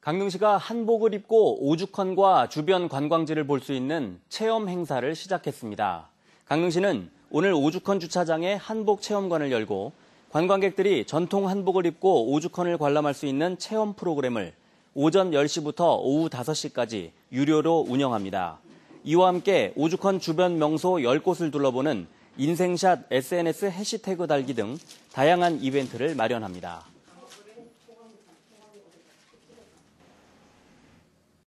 강릉시가 한복을 입고 오죽헌과 주변 관광지를 볼 수 있는 체험 행사를 시작했습니다. 강릉시는 오늘 오죽헌 주차장에 한복 체험관을 열고 관광객들이 전통 한복을 입고 오죽헌을 관람할 수 있는 체험 프로그램을 오전 10시부터 오후 5시까지 유료로 운영합니다. 이와 함께 오죽헌 주변 명소 10곳을 둘러보는 인생샷 SNS 해시태그 달기 등 다양한 이벤트를 마련합니다.